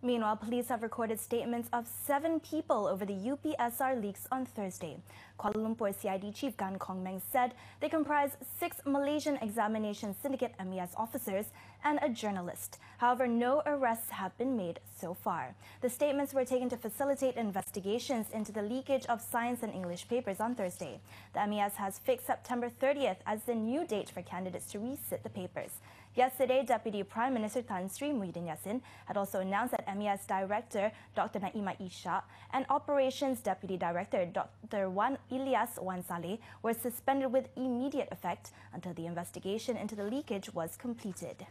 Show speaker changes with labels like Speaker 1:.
Speaker 1: Meanwhile, police have recorded statements of seven people over the UPSR leaks on Thursday. Kuala Lumpur CID Chief Gan Kong Meng said they comprise six Malaysian Examination Syndicate MES officers and a journalist. However, no arrests have been made so far. The statements were taken to facilitate investigations into the leakage of science and English papers on Thursday. The MES has fixed September 30th as the new date for candidates to resit the papers. Yesterday, Deputy Prime Minister Tan Sri Muhyiddin Yassin had also announced that MES Director Dr. Na'imah Ishak and Operations Deputy Director Dr. Wan Ilias Wan Salleh were suspended with immediate effect until the investigation into the leakage was completed.